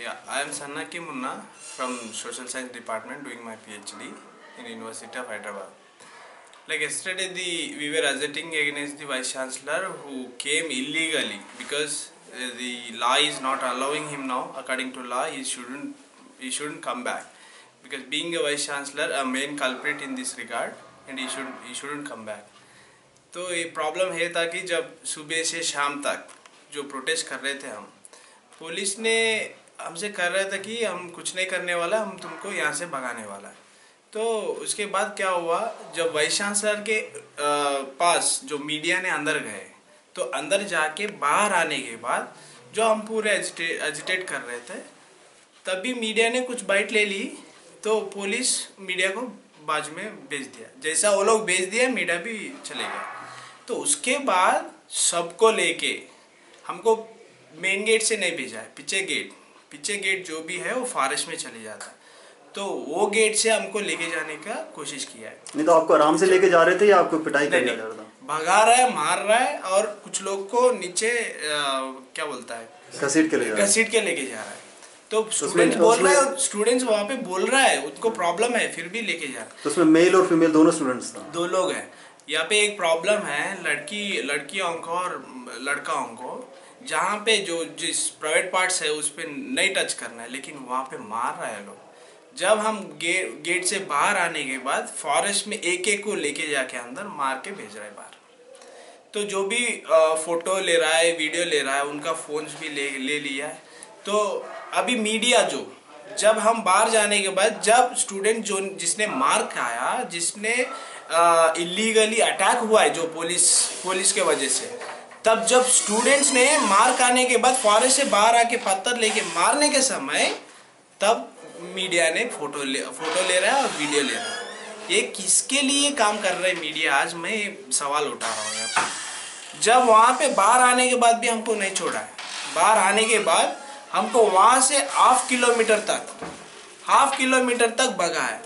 Yeah, I am Sannaki Munna from Social Science Department doing my PhD in University of Hyderabad. Like yesterday, the we were asserting against the Vice Chancellor who came illegally because uh, the law is not allowing him now. According to law, he shouldn't he shouldn't come back because being a Vice Chancellor, a main culprit in this regard, and he should he shouldn't come back. तो ये problem है था कि जब सुबह से शाम तक जो प्रोटेस्ट कर रहे थे हम पुलिस ने हमसे कर रहा था कि हम कुछ नहीं करने वाला, हम तुमको यहाँ से भगाने वाला है। तो उसके बाद क्या हुआ, जब वाइस चांसलर के पास जो मीडिया ने अंदर गए तो अंदर जाके बाहर आने के बाद जो हम पूरे एजिटेट कर रहे थे, तभी मीडिया ने कुछ बाइट ले ली तो पुलिस मीडिया को बाजू में भेज दिया। जैसा वो लोग भेज दिया, मीडिया भी चले गया। तो उसके बाद सबको लेके हमको मेन गेट से नहीं भेजा है, पीछे गेट। पीछे गेट जो भी है वो फॉरेस्ट में चले जाता है। तो वो गेट से हमको लेके जाने का कोशिश किया है। नहीं तो आपको आराम से लेके जा रहे थे या आपको पिटाई करने जा रहा था? भगा रहा है मार रहा है और कुछ लोग को नीचे आ, क्या बोलता है? घसीट के ले घसीट के लेके जा रहा है। तो उसमें- स्टूडेंट्स बोल रहा है स्टूडेंट्स वहाँ पे बोल रहा है उनको प्रॉब्लम है फिर भी लेके जा रहा तो उसमें मेल और फीमेल दोनों स्टूडेंट्स था। दो लोग हैं। यहाँ पे एक प्रॉब्लम है लड़की लड़कियों को और लड़काओं को जहाँ पे जो जिस प्राइवेट पार्ट्स है उस पर नहीं टच करना है लेकिन वहाँ पे मार रहा है लोग। जब हम गे, गेट से बाहर आने के बाद फॉरेस्ट में एक एक को लेके जाके अंदर मार के भेज रहा है बाहर। तो जो भी फ़ोटो ले रहा है वीडियो ले रहा है उनका फोन्स भी ले ले लिया है। तो अभी मीडिया जो जब हम बाहर जाने के बाद जब स्टूडेंट जो जिसने मार खाया जिसने इलीगली अटैक हुआ है जो पुलिस पुलिस के वजह से तब जब स्टूडेंट्स ने मार खाने के बाद फॉरेस्ट से बाहर आके पत्थर लेके मारने के समय, तब मीडिया ने फ़ोटो ले फ़ोटो ले रहा है और वीडियो ले रहा है। ये किसके लिए काम कर रहा है मीडिया आज मैं सवाल उठा रहा हूँ जब वहाँ पे बाहर आने के बाद भी हमको नहीं छोड़ा है। बाहर आने के बाद हमको वहाँ से हाफ़ किलोमीटर तक हाफ़ किलोमीटर तक भगा है।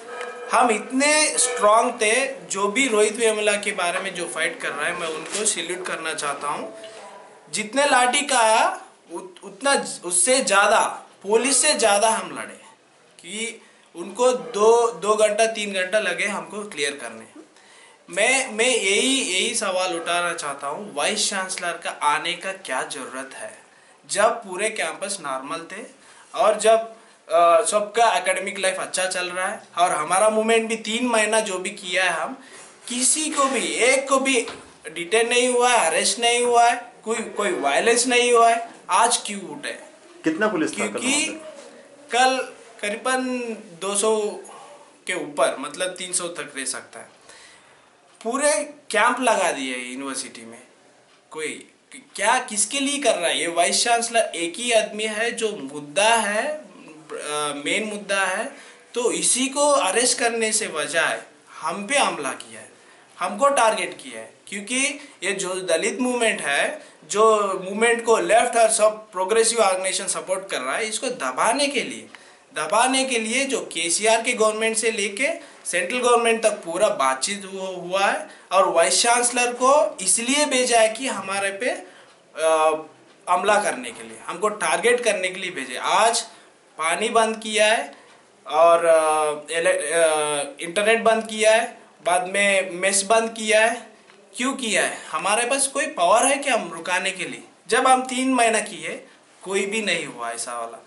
हम इतने स्ट्रांग थे जो भी रोहित वेमुला के बारे में जो फाइट कर रहा है मैं उनको सल्यूट करना चाहता हूँ। जितने लाठी का आया उत, उतना उससे ज़्यादा पुलिस से ज़्यादा हम लड़े। कि उनको दो दो घंटा तीन घंटा लगे हमको क्लियर करने। मैं मैं यही यही सवाल उठाना चाहता हूँ वाइस चांसलर का आने का क्या ज़रूरत है? जब पूरे कैंपस नॉर्मल थे और जब सबका एकेडमिक लाइफ अच्छा चल रहा है और हमारा मूवमेंट भी तीन महीना जो भी किया है हम किसी को भी एक को भी डिटेन नहीं हुआ है अरेस्ट नहीं हुआ है कोई कोई वायलेंस नहीं हुआ है आज क्यों उठे कितना पुलिस क्योंकि कल करीबन 200 के ऊपर मतलब 300 तक रह सकता है। पूरे कैंप लगा दिए यूनिवर्सिटी में। कोई क्या किसके लिए कर रहा है? ये वाइस चांसलर एक ही आदमी है जो मुद्दा है मेन मुद्दा है तो इसी को अरेस्ट करने से बजाय हम पे हमला किया है, हमको टारगेट किया है, क्योंकि ये जो दलित मूवमेंट है, जो मूवमेंट को लेफ़्ट और सब प्रोग्रेसिव ऑर्गेनाइजेशन सपोर्ट कर रहा है, इसको दबाने के लिए, दबाने के लिए जो केसीआर के गवर्नमेंट से लेके सेंट्रल गवर्नमेंट तक पूरा बातचीत हुआ है, और वाइस चांसलर को इसलिए भेजा है कि हमारे पे हमला करने के लिए, हमको टारगेट करने के लिए भेजे। आज पानी बंद किया है और इंटरनेट बंद किया है, बाद में मेस बंद किया है। क्यों किया है? हमारे पास कोई पावर है कि हम रुकाने के लिए? जब हम तीन महीना किए, कोई भी नहीं हुआ ऐसा वाला।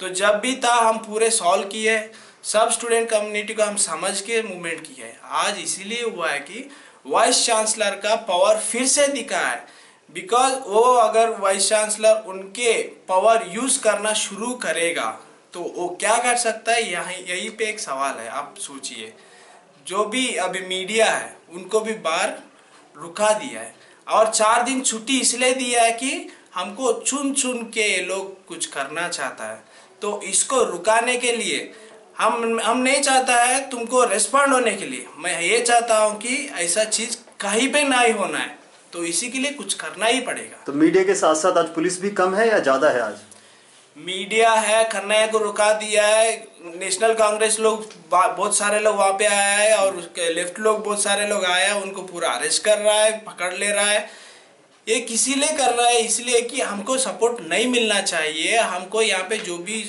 तो जब भी था, हम पूरे सॉल्व किए, सब स्टूडेंट कम्युनिटी को हम समझ के मूवमेंट किए। है आज इसीलिए हुआ है कि वाइस चांसलर का पावर फिर से दिखा है। बिकॉज़ वो अगर वाइस चांसलर उनके पावर यूज़ करना शुरू करेगा तो वो क्या कर सकता है? यहाँ, यहीं पे एक सवाल है, आप सोचिए। जो भी अभी मीडिया है, उनको भी बाहर रुका दिया है। और चार दिन छुट्टी इसलिए दिया है कि हमको चुन चुन के लोग कुछ करना चाहता है। तो इसको रुकाने के लिए हम हम नहीं चाहता है तुमको रेस्पॉन्ड होने के लिए। मैं ये चाहता हूँ कि ऐसा चीज़ कहीं पे ना ही होना है। तो इसी के लिए कुछ करना ही पड़ेगा। तो मीडिया के साथ साथ आज पुलिस भी कम है या ज़्यादा है आज? मीडिया है कन्हैया को रुका दिया है। नेशनल कांग्रेस लोग बहुत सारे लोग वहाँ पे आया है और उसके लेफ़्ट लोग बहुत सारे लोग आए हैं, उनको पूरा अरेस्ट कर रहा है, पकड़ ले रहा है। ये किसी लिए कर रहा है, इसलिए कि हमको सपोर्ट नहीं मिलना चाहिए। हमको यहाँ पे जो भी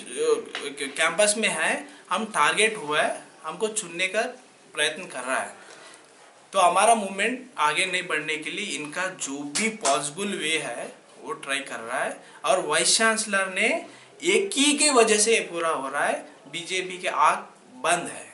कैंपस में है, हम टारगेट हुआ है, हमको चुनने का प्रयत्न कर रहा है। तो हमारा मूवमेंट आगे नहीं बढ़ने के लिए इनका जो भी पॉसिबल वे है वो ट्राई कर रहा है। और वाइस चांसलर ने एक ही के वजह से पूरा हो रहा है। बीजेपी के आग बंद है।